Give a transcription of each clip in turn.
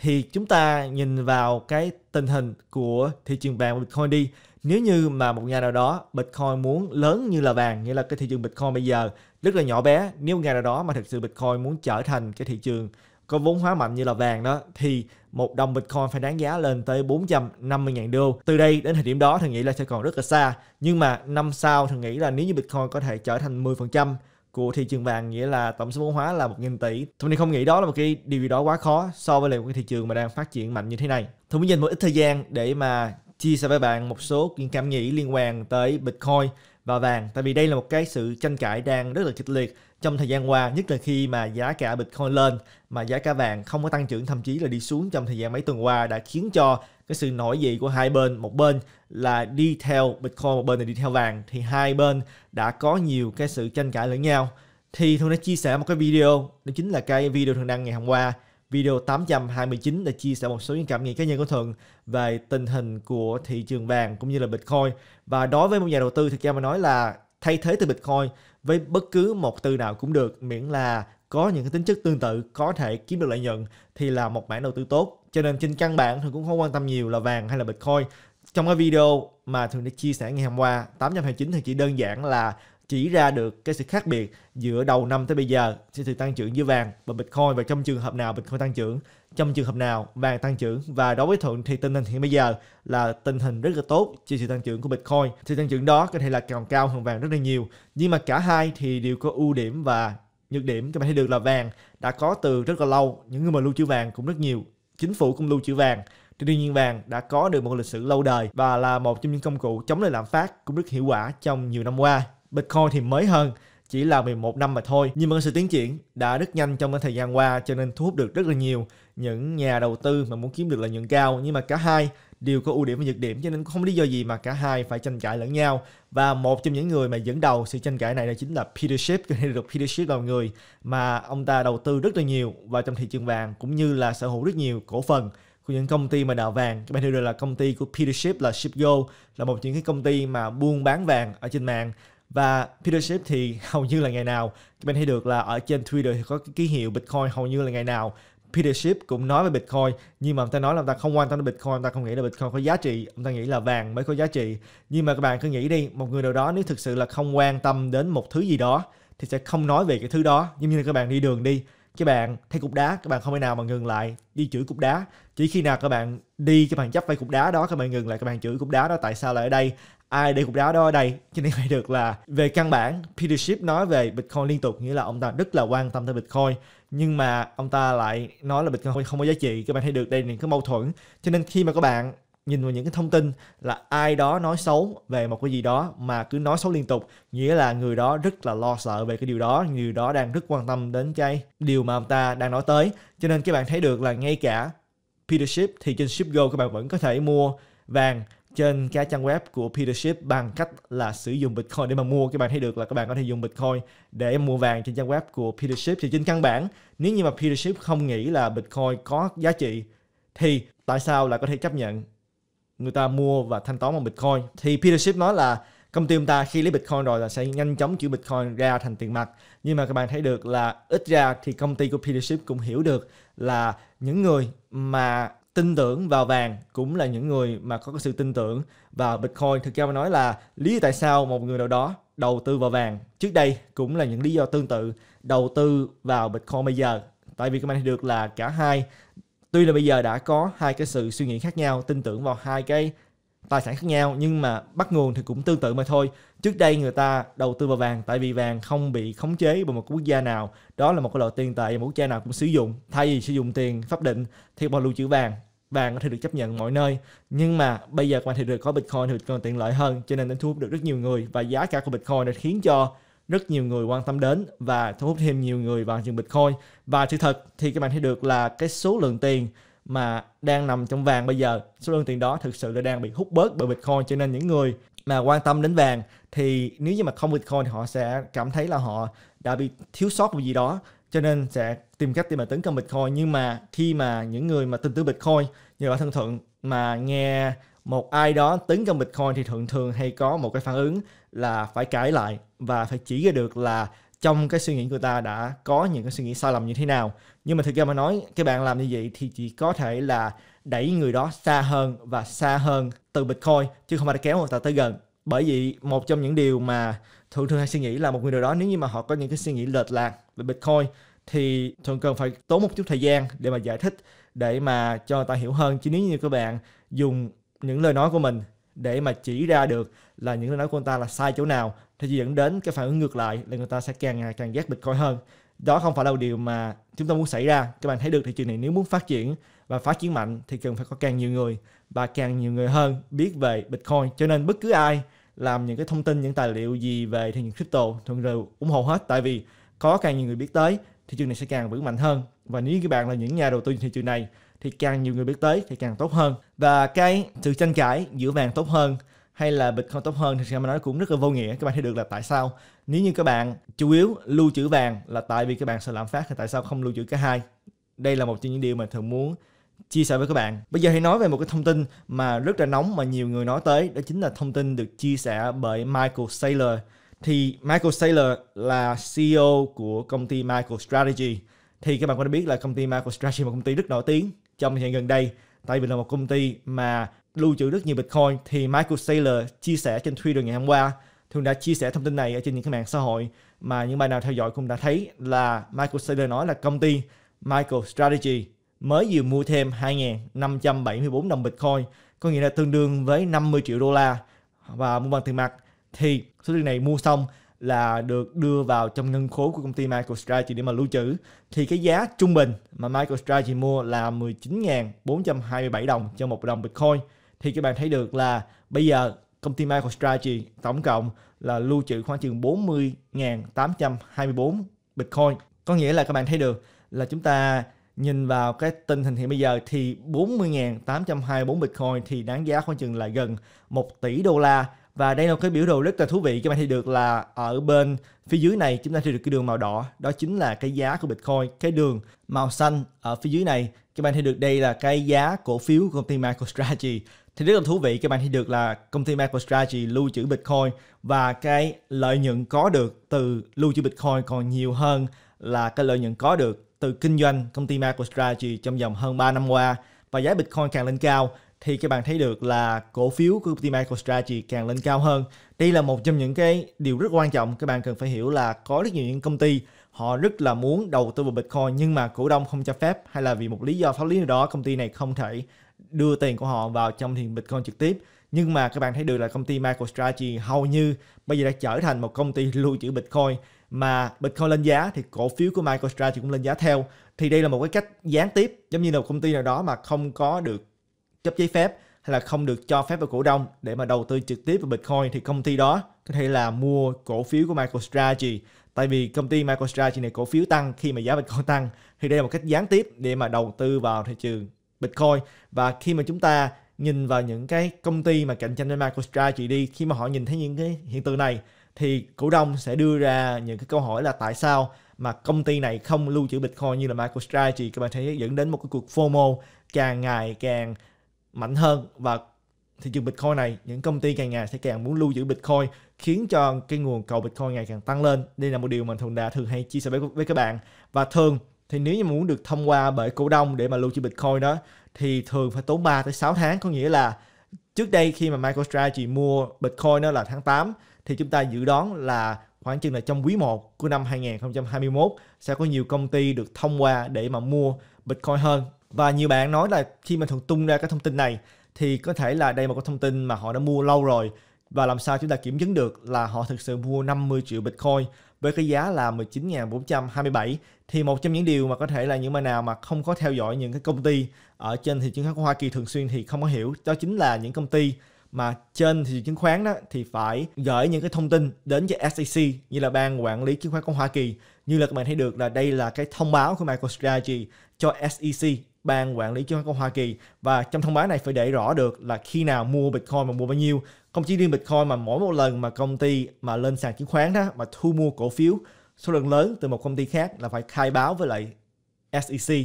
thì chúng ta nhìn vào cái tình hình của thị trường vàng và Bitcoin đi. Nếu như mà một ngày nào đó Bitcoin muốn lớn như là vàng, nghĩa là cái thị trường Bitcoin bây giờ rất là nhỏ bé, nếu ngày nào đó mà thực sự Bitcoin muốn trở thành cái thị trường có vốn hóa mạnh như là vàng đó thì một đồng Bitcoin phải đáng giá lên tới 450.000 đô. Từ đây đến thời điểm đó thì nghĩ là sẽ còn rất là xa. Nhưng mà năm sau thì nghĩ là nếu như Bitcoin có thể trở thành 10% của thị trường vàng, nghĩa là tổng số vốn hóa là 1.000 tỷ. Tôi không nghĩ đó là một cái điều gì đó quá khó so với lại một cái thị trường mà đang phát triển mạnh như thế này. Tôi muốn dành một ít thời gian để mà chia sẻ với bạn một số những cảm nghĩ liên quan tới Bitcoin và vàng, tại vì đây là một cái sự tranh cãi đang rất là kịch liệt trong thời gian qua, nhất là khi mà giá cả Bitcoin lên, mà giá cả vàng không có tăng trưởng, thậm chí là đi xuống trong thời gian mấy tuần qua đã khiến cho cái sự nổi dậy của hai bên, một bên là đi theo Bitcoin, một bên là đi theo vàng, thì hai bên đã có nhiều cái sự tranh cãi lẫn nhau thì thường đã chia sẻ một cái video, đó chính là cái video thường đăng ngày hôm qua video 829 đã chia sẻ một số những cảm nghĩ cá nhân của Thuận về tình hình của thị trường vàng cũng như là Bitcoin. Và đối với một nhà đầu tư thì ra mà nói là thay thế từ Bitcoin với bất cứ một từ nào cũng được, miễn là có những cái tính chất tương tự, có thể kiếm được lợi nhuận thì là một mảng đầu tư tốt. Cho nên trên căn bản thì cũng không quan tâm nhiều là vàng hay là Bitcoin. Trong cái video mà thường đã chia sẻ ngày hôm qua 829 thì chỉ đơn giản là chỉ ra được cái sự khác biệt giữa đầu năm tới bây giờ sự tăng trưởng giữa vàng và Bitcoin. Và trong trường hợp nào Bitcoin tăng trưởng, trong trường hợp nào vàng tăng trưởng. Và đối với thuận thì tình hình hiện bây giờ là tình hình rất là tốt cho sự tăng trưởng của Bitcoin. Sự tăng trưởng đó có thể là còn cao hơn vàng rất là nhiều. Nhưng mà cả hai thì đều có ưu điểm và nhược điểm. Các bạn thấy được là vàng đã có từ rất là lâu, những người mà lưu trữ vàng cũng rất nhiều. Chính phủ cũng lưu trữ vàng. Tuy nhiên vàng đã có được một lịch sử lâu đời và là một trong những công cụ chống lại lạm phát cũng rất hiệu quả trong nhiều năm qua. Bitcoin thì mới hơn, chỉ là 11 năm mà thôi. Nhưng mà sự tiến triển đã rất nhanh trong cái thời gian qua cho nên thu hút được rất là nhiều những nhà đầu tư mà muốn kiếm được lợi nhuận cao. Nhưng mà cả hai đều có ưu điểm và nhược điểm cho nên không có lý do gì mà cả hai phải tranh cãi lẫn nhau và một trong những người mà dẫn đầu sự tranh cãi này là chính là Peter Schiff cái này được Peter Schiff là người mà ông ta đầu tư rất là nhiều vào trong thị trường vàng cũng như là sở hữu rất nhiều cổ phần của những công ty mà đào vàng các bạn hiểu được là công ty của Peter Schiff là ShipGo là một trong những cái công ty mà buôn bán vàng ở trên mạng và Peter Schiff thì hầu như là ngày nào mình thấy được là ở trên Twitter thì có cái ký hiệu Bitcoin hầu như là ngày nào Peter Schiff cũng nói về Bitcoin. Nhưng mà ông ta nói là ông ta không quan tâm đến Bitcoin ông ta không nghĩ là Bitcoin có giá trị ông ta nghĩ là vàng mới có giá trị. Nhưng mà các bạn cứ nghĩ đi, một người nào đó nếu thực sự là không quan tâm đến một thứ gì đó thì sẽ không nói về cái thứ đó. Giống như là các bạn đi đường đi các bạn thấy cục đá, các bạn không thể nào mà ngừng lại đi chửi cục đá. Chỉ khi nào các bạn đi, các bạn chấp phải cục đá đó, các bạn ngừng lại, các bạn chửi cục đá đó tại sao lại ở đây? Ai đi cục đá đó ở đây. Cho nên phải được là về căn bản Peter Schiff nói về Bitcoin liên tục, nghĩa là ông ta rất là quan tâm tới Bitcoin. Nhưng mà ông ta lại nói là Bitcoin không có giá trị. Các bạn thấy được đây những cái mâu thuẫn. Cho nên khi mà các bạn nhìn vào những cái thông tin là ai đó nói xấu về một cái gì đó mà cứ nói xấu liên tục, nghĩa là người đó rất là lo sợ về cái điều đó. Người đó đang rất quan tâm đến cái điều mà ông ta đang nói tới. Cho nên các bạn thấy được là ngay cả Peter Schiff thì trên ShipGo các bạn vẫn có thể mua vàng trên cái trang web của Peter Schiff bằng cách là sử dụng Bitcoin để mà mua. Các bạn thấy được là các bạn có thể dùng Bitcoin để mua vàng trên trang web của Peter Schiff. Thì trên căn bản, nếu như mà Peter Schiff không nghĩ là Bitcoin có giá trị, thì tại sao lại có thể chấp nhận người ta mua và thanh toán bằng Bitcoin? Thì Peter Schiff nói là công ty ông ta khi lấy Bitcoin rồi là sẽ nhanh chóng chuyển Bitcoin ra thành tiền mặt. Nhưng mà các bạn thấy được là ít ra thì công ty của Peter Schiff cũng hiểu được là những người mà tin tưởng vào vàng cũng là những người mà có cái sự tin tưởng vào Bitcoin. Thực ra mà nói là lý do tại sao một người nào đó đầu tư vào vàng trước đây cũng là những lý do tương tự đầu tư vào Bitcoin bây giờ. Tại vì các bạn thấy được là cả hai tuy là bây giờ đã có hai cái sự suy nghĩ khác nhau, tin tưởng vào hai cái tài sản khác nhau, nhưng mà bắt nguồn thì cũng tương tự mà thôi. Trước đây người ta đầu tư vào vàng, tại vì vàng không bị khống chế bởi một quốc gia nào. Đó là một cái loại tiền tệ mà quốc gia nào cũng sử dụng. Thay vì sử dụng tiền pháp định thì bao lưu trữ vàng vàng có thể được chấp nhận mọi nơi nhưng mà bây giờ các bạn thì được có bitcoin thì bitcoin tiện lợi hơn, cho nên nó thu hút được rất nhiều người và giá cả của bitcoin đã khiến cho rất nhiều người quan tâm đến và thu hút thêm nhiều người vào trường bitcoin và sự thật thì các bạn thấy được là cái số lượng tiền mà đang nằm trong vàng bây giờ. Số lượng tiền đó thực sự là đang bị hút bớt bởi bitcoin, cho nên những người mà quan tâm đến vàng thì nếu như mà không bitcoin thì họ sẽ cảm thấy là họ đã bị thiếu sót một gì đó, cho nên sẽ tìm cách để mà tấn công Bitcoin. Nhưng mà khi mà những người mà tin tưởng Bitcoin, như bản thân Thuận mà nghe một ai đó tấn công Bitcoin thì thường thường hay có một cái phản ứng là phải cãi lại và phải chỉ ra được là trong cái suy nghĩ của ta đã có những cái suy nghĩ sai lầm như thế nào. Nhưng mà thực ra mà nói, cái bạn làm như vậy thì chỉ có thể là đẩy người đó xa hơn và xa hơn từ Bitcoin, chứ không phải là kéo người ta tới gần. Bởi vì một trong những điều mà thường thường hay suy nghĩ là một người nào đó, nếu như mà họ có những cái suy nghĩ lệch lạc về Bitcoin, thì thường cần phải tốn một chút thời gian để mà giải thích, để mà cho người ta hiểu hơn. Chứ nếu như các bạn dùng những lời nói của mình để mà chỉ ra được là những lời nói của người ta là sai chỗ nào thì dẫn đến cái phản ứng ngược lại là người ta sẽ càng ngày càng ghét Bitcoin hơn. Đó không phải là điều mà chúng ta muốn xảy ra. Các bạn thấy được thị trường này nếu muốn phát triển và phát triển mạnh thì cần phải có càng nhiều người và càng nhiều người hơn biết về Bitcoin. Cho nên bất cứ ai làm những cái thông tin, những tài liệu gì về thị trường crypto thường đều ủng hộ hết. Tại vì có càng nhiều người biết tới thị trường này sẽ càng vững mạnh hơn. Và nếu các bạn là những nhà đầu tư thị trường này thì càng nhiều người biết tới thì càng tốt hơn. Và cái sự tranh cãi giữa vàng tốt hơn hay là Bitcoin tốt hơn thì sẽ nói cũng rất là vô nghĩa các bạn thấy được là tại sao nếu như các bạn chủ yếu lưu trữ vàng là tại vì các bạn sợ lạm phát thì tại sao không lưu trữ cả hai đây là một trong những điều mà thường muốn chia sẻ với các bạn. Bây giờ hãy nói về một cái thông tin mà rất là nóng mà nhiều người nói tới, đó chính là thông tin được chia sẻ bởi Michael Saylor. Thì Michael Saylor là CEO của công ty Michael Strategy. Thì các bạn có thể biết là công ty Michael Strategy là một công ty rất nổi tiếng trong thời gian gần đây, tại vì là một công ty mà lưu trữ rất nhiều Bitcoin. Thì Michael Saylor chia sẻ trên Twitter ngày hôm qua, thường đã chia sẻ thông tin này ở trên những cái mạng xã hội mà những bạn nào theo dõi cũng đã thấy là Michael Saylor nói là công ty Michael Strategy mới vừa mua thêm 2.574 đồng Bitcoin, có nghĩa là tương đương với 50 triệu đô la và mua bằng tiền mặt. Thì số tiền này mua xong là được đưa vào trong ngân khố của công ty MicroStrategy để mà lưu trữ. Thì cái giá trung bình mà MicroStrategy mua là 19.427 đồng cho một đồng Bitcoin. Thì các bạn thấy được là bây giờ công ty MicroStrategy tổng cộng là lưu trữ khoảng chừng 40.824 Bitcoin. Có nghĩa là các bạn thấy được là chúng ta nhìn vào cái tình hình hiện bây giờ thì 40.824 Bitcoin thì đáng giá khoảng chừng là gần 1 tỷ đô la. Và đây là một cái biểu đồ rất là thú vị. Các bạn thấy được là ở bên phía dưới này chúng ta thấy được cái đường màu đỏ. Đó chính là cái giá của Bitcoin, cái đường màu xanh ở phía dưới này. Các bạn thấy được đây là cái giá cổ phiếu của công ty MicroStrategy thì rất là thú vị, các bạn thấy được là công ty MicroStrategy lưu trữ Bitcoin và cái lợi nhuận có được từ lưu trữ Bitcoin còn nhiều hơn là cái lợi nhuận có được từ kinh doanh công ty MicroStrategy trong vòng hơn 3 năm qua và giá Bitcoin càng lên cao thì các bạn thấy được là cổ phiếu của công ty MicroStrategy càng lên cao hơn. Đây là một trong những cái điều rất quan trọng, các bạn cần phải hiểu là có rất nhiều những công ty họ rất là muốn đầu tư vào Bitcoin nhưng mà cổ đông không cho phép hay là vì một lý do pháp lý nào đó công ty này không thể đưa tiền của họ vào trong thị Bitcoin trực tiếp. Nhưng mà các bạn thấy được là công ty MicroStrategy hầu như bây giờ đã trở thành một công ty lưu trữ Bitcoin. Mà Bitcoin lên giá thì cổ phiếu của MicroStrategy cũng lên giá theo. Thì đây là một cái cách gián tiếp, giống như là một công ty nào đó mà không có được cấp giấy phép hay là không được cho phép vào cổ đông để mà đầu tư trực tiếp vào Bitcoin. Thì công ty đó có thể là mua cổ phiếu của MicroStrategy. Tại vì công ty MicroStrategy này cổ phiếu tăng, khi mà giá Bitcoin tăng thì đây là một cách gián tiếp để mà đầu tư vào thị trường. Bitcoin. Và khi mà chúng ta nhìn vào những cái công ty mà cạnh tranh với MicroStrategy đi khi mà họ nhìn thấy những cái hiện tượng này thì cổ đông sẽ đưa ra những cái câu hỏi là tại sao mà công ty này không lưu trữ Bitcoin như là MicroStrategy? Các bạn thấy dẫn đến một cái cuộc FOMO càng ngày càng mạnh hơn và thị trường Bitcoin này những công ty càng ngày sẽ càng muốn lưu trữ Bitcoin khiến cho cái nguồn cầu Bitcoin ngày càng tăng lên. Đây là một điều mà thường đã thường hay chia sẻ với, với các bạn. Và thường thì nếu như muốn được thông qua bởi cổ đông để mà lưu trữ Bitcoin đó, thì thường phải tốn 3 tới 6 tháng có nghĩa là trước đây khi mà MicroStrategy mua Bitcoin đó là tháng 8 thì chúng ta dự đoán là khoảng chừng là trong quý 1 của năm 2021 sẽ có nhiều công ty được thông qua để mà mua Bitcoin hơn. Và nhiều bạn nói là khi mà thường tung ra cái thông tin này, thì có thể là đây là một cái thông tin mà họ đã mua lâu rồi, và làm sao chúng ta kiểm chứng được là họ thực sự mua 50 triệu Bitcoin với cái giá là 19.427 thì một trong những điều mà có thể là những bạn nào mà không có theo dõi những cái công ty ở trên thị trường chứng khoán của Hoa Kỳ thường xuyên thì không có hiểu, đó chính là những công ty mà trên thị trường chứng khoán đó thì phải gửi những cái thông tin đến cho SEC như là ban quản lý chứng khoán của Hoa Kỳ. Như là các bạn thấy được là đây là cái thông báo của MicroStrategy cho SEC ban quản lý chứng khoán của Hoa Kỳ. Và trong thông báo này phải để rõ được là khi nào mua Bitcoin mà mua bao nhiêu không chỉ riêng Bitcoin mà mỗi một lần mà công ty mà lên sàn chứng khoán đó, mà thu mua cổ phiếu, số lượng lớn từ một công ty khác là phải khai báo với lại SEC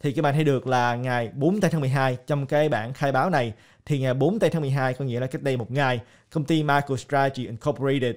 thì các bạn thấy được là ngày 4 tháng 12 trong cái bản khai báo này, thì ngày 4 tháng 12 có nghĩa là cách đây một ngày, công ty MicroStrategy Incorporated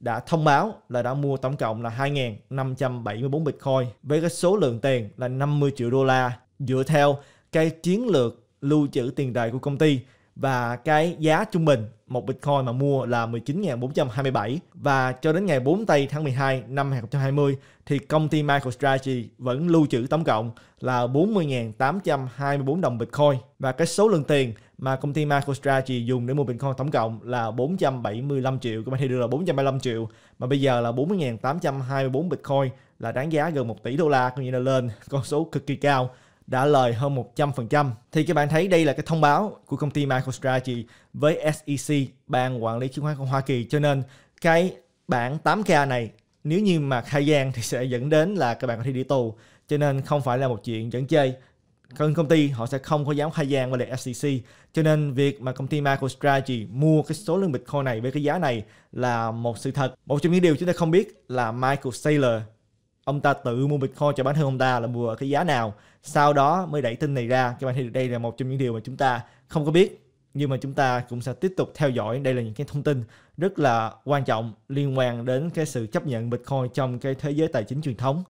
đã thông báo là đã mua tổng cộng là 2.574 Bitcoin với cái số lượng tiền là 50 triệu đô la dựa theo cái chiến lược lưu trữ tiền tệ của công ty và cái giá trung bình một Bitcoin mà mua là 19.427 và cho đến ngày 4 tây tháng 12 năm 2020 thì công ty MicroStrategy vẫn lưu trữ tổng cộng là 40.824 đồng Bitcoin. Và cái số lượng tiền mà công ty MicroStrategy dùng để mua Bitcoin tổng cộng là 475 triệu. Các bạn thấy được là 475 triệu. Mà bây giờ là 40.824 Bitcoin là đáng giá gần 1 tỷ đô la. Có như là lên con số cực kỳ cao đã lời hơn 100%. Thì các bạn thấy đây là cái thông báo của công ty MicroStrategy với SEC, ban quản lý chứng khoán của Hoa Kỳ. Cho nên cái bản 8K này nếu như mà khai gian thì sẽ dẫn đến là các bạn có thể đi tù. Cho nên không phải là một chuyện dẫn chơi. Còn công ty họ sẽ không có dám khai gian với lại SEC. Cho nên việc mà công ty MicroStrategy mua cái số lượng Bitcoin này với cái giá này là một sự thật. Một trong những điều chúng ta không biết là Michael Saylor ông ta tự mua Bitcoin cho bản thân ông ta là mua ở cái giá nào. Sau đó mới đẩy tin này ra. Các bạn thấy đây là một trong những điều mà chúng ta không có biết. Nhưng mà chúng ta cũng sẽ tiếp tục theo dõi. Đây là những cái thông tin rất là quan trọng liên quan đến cái sự chấp nhận Bitcoin trong cái thế giới tài chính truyền thống.